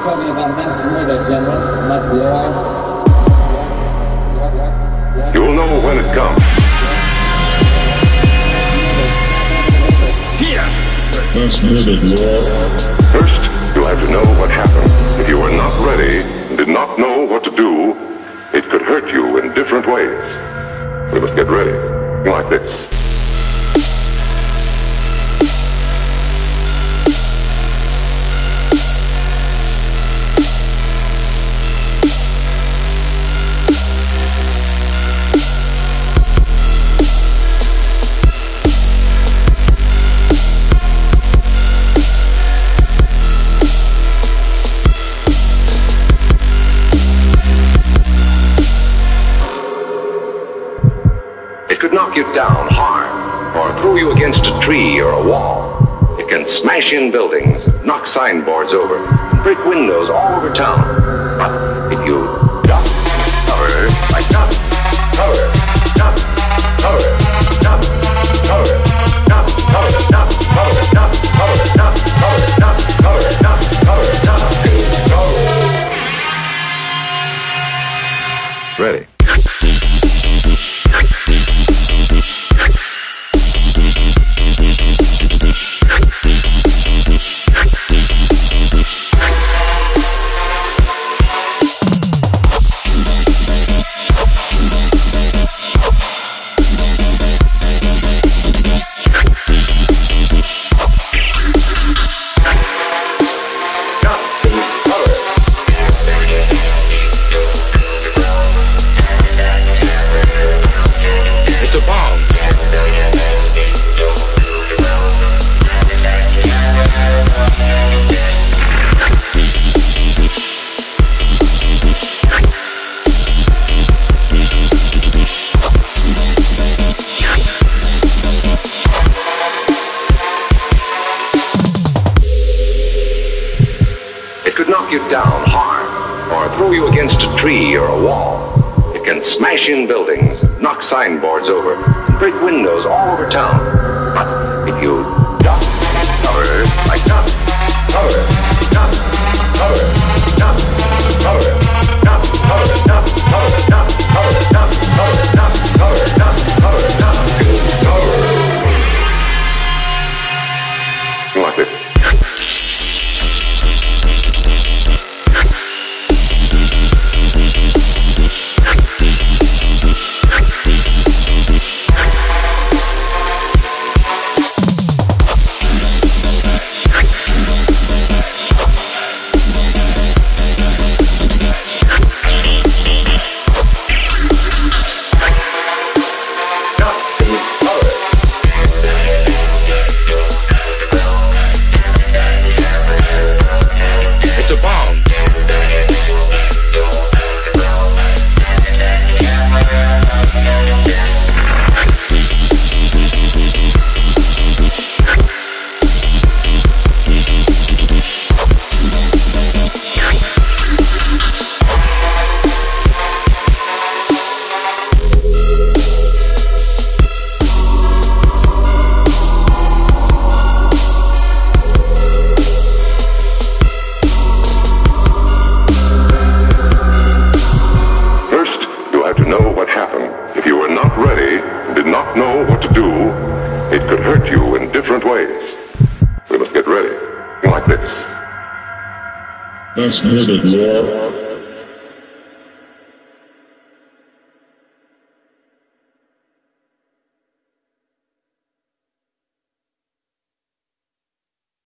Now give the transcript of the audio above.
They're talking about mass murder, General. Might blow out. You will know when it comes. Here! Mass murder, Lord. First, you'll have to know what happened. If you were not ready and did not know what to do, it could hurt you in different ways. We must get ready. Like this. It could knock you down hard, or throw you against a tree or a wall. It can smash in buildings, knock signboards over, break windows all over town. But if you duck, cover, like duck, cover, duck, cover, duck, cover, duck, cover, duck, cover, duck, cover, duck, cover, duck, cover, duck, cover, duck, and go. Ready. Knock you down hard, or throw you against a tree or a wall. It can smash in buildings, knock signboards over, and break windows all over town. But do, it could hurt you in different ways. We must get ready. Like this. Mass murder, Lord.